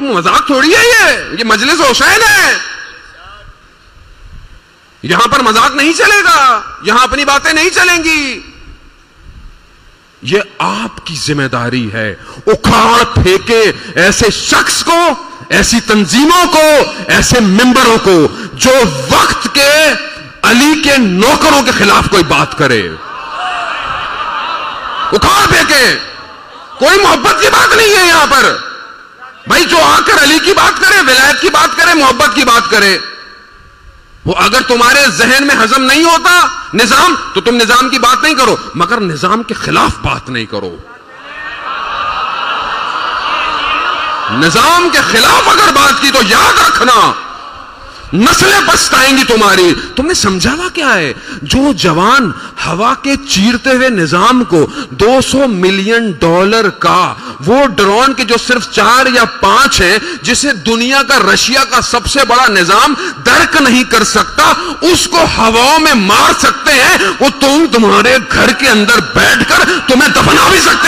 تو مذاق تھوڑی ہے یہ؟ یہ مجلس حسین ہے۔ یہاں پر مذاق نہیں چلے گا۔ یہاں اپنی باتیں نہیں چلیں گی۔ یہ آپ کی ذمہ داری ہے۔ اکھاڑ، پھینکے ایسے شخص کو، ایسی تنظیموں کو، ایسے ممبروں کو جو وقت کے علی کے نوکروں کے خلاف کوئی بات کرے۔ اکھاڑ، پھینکے۔ کوئی محبت کی بات نہیں ہے یہاں پر۔ بھائی جو آ کر علی کی بات کرے، ولایت کی بات کرے، محبت کی بات کرے، وہ اگر تمہارے ذہن میں ہضم نہیں ہوتا، نظام، تو تم نظام کی بات نہیں کرو، مگر نظام کے خلاف بات نہیں کرو۔ نظام کے خلاف اگر بات کی تو یاد رکھنا۔ نسلیں پچھتائیں گی تمہاری۔ تم نے سمجھا ہوا کیا ہے؟ جو جوان ہوا کے چیرتے ہوئے نظام کو دو سو ملین ڈالر کا، وہ ڈرون کے جو صرف چار یا پانچ ہیں، جسے دنیا کا رشیا کا سب سے بڑا نظام درک نہیں کر سکتا، اس کو ہواؤں میں مار سکتے ہیں، وہ تم تمہارے گھر کے اندر بیٹھ کر تمہیں دفنا بھی سکتے